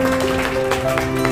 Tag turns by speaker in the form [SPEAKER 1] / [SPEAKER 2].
[SPEAKER 1] Obrigado.